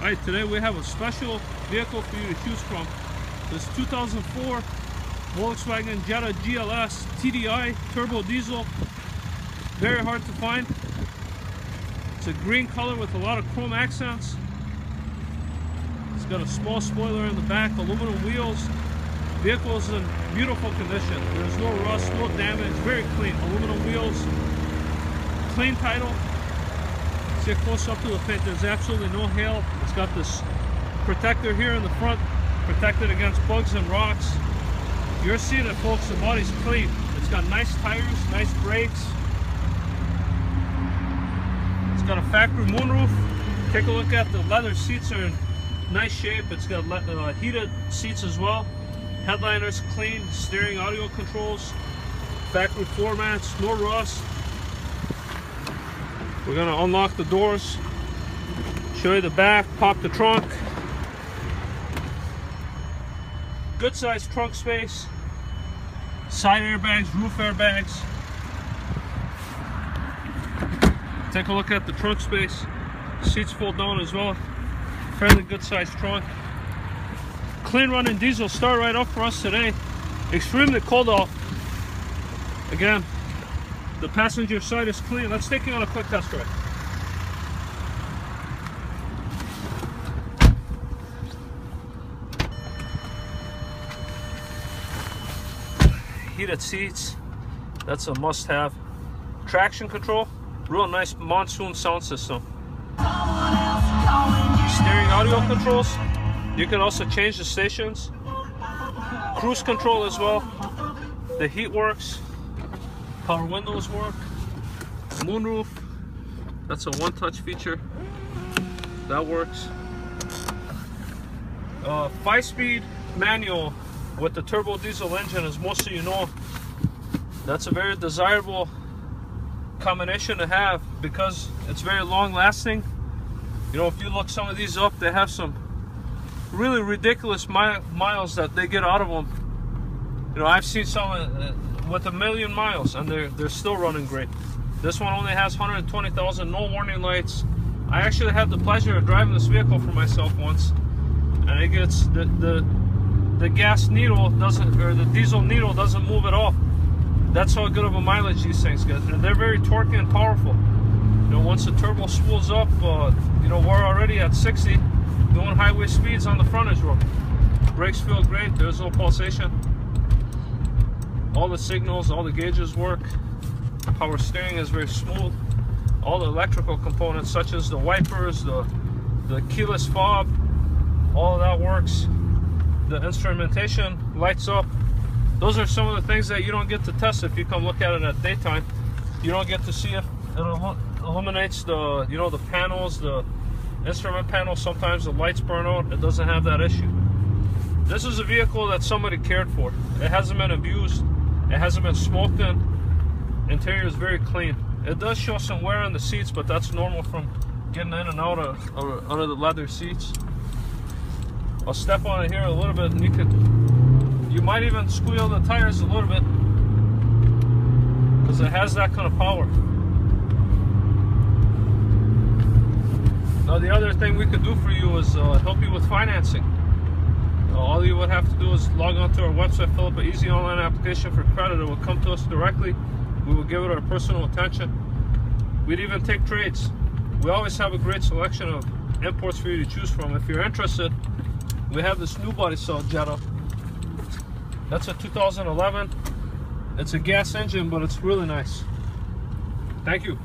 All right, today we have a special vehicle for you to choose from. This 2004 Volkswagen Jetta GLS TDI turbo diesel. Very hard to find. It's a green color with a lot of chrome accents. It's got a small spoiler in the back, aluminum wheels. Vehicle is in beautiful condition. There's no rust, no damage, very clean. Aluminum wheels, clean title, get close up to the paint, there's absolutely no hail. It's got this protector here in the front, protected against bugs and rocks. You're seeing it folks, the body's clean. It's got nice tires, nice brakes. It's got a factory moonroof. Take a look at the leather seats are in nice shape. It's got uh, heated seats as well. Headliners clean, steering audio controls, factory floor mats, no rust, we're gonna unlock the doors, show you the back, pop the trunk. Good sized trunk space, side airbags, roof airbags. Take a look at the trunk space. Seats fold down as well. Fairly good sized trunk. Clean running diesel, start right up for us today. Extremely cold off. Again, the passenger side is clean. Let's take you on a quick test drive. Heated seats, that's a must-have. Traction control, real nice monsoon sound system. Steering audio controls, you can also change the stations. Cruise control as well. The heat works, Power windows work. Moonroof. That's a one-touch feature. That works. Uh, Five-speed manual with the turbo diesel engine, as most of you know, that's a very desirable combination to have because it's very long lasting. You know, if you look some of these up, they have some really ridiculous mi miles that they get out of them. You know, I've seen some uh, with a million miles and they're, they're still running great. This one only has 120,000, no warning lights. I actually had the pleasure of driving this vehicle for myself once and it gets, the, the, the gas needle doesn't, or the diesel needle doesn't move at all. That's how good of a mileage these things get. And they're very torquey and powerful. You know, once the turbo spools up, uh, you know, we're already at 60, doing highway speeds on the frontage road. Brakes feel great, there's no pulsation all the signals, all the gauges work. Power steering is very smooth. All the electrical components such as the wipers, the, the keyless fob, all that works. The instrumentation lights up. Those are some of the things that you don't get to test if you come look at it at daytime. You don't get to see if it illuminates the, you know, the panels, the instrument panel. Sometimes the lights burn out. It doesn't have that issue. This is a vehicle that somebody cared for. It hasn't been abused. It hasn't been smoked in. Interior is very clean. It does show some wear on the seats, but that's normal from getting in and out of, of the leather seats. I'll step on it here a little bit and you could, you might even squeal the tires a little bit because it has that kind of power. Now the other thing we could do for you is uh, help you with financing. All you would have to do is log on to our website, fill up an easy online application for credit. It will come to us directly. We will give it our personal attention. We'd even take trades. We always have a great selection of imports for you to choose from. If you're interested, we have this new body cell Jetta. That's a 2011. It's a gas engine, but it's really nice. Thank you.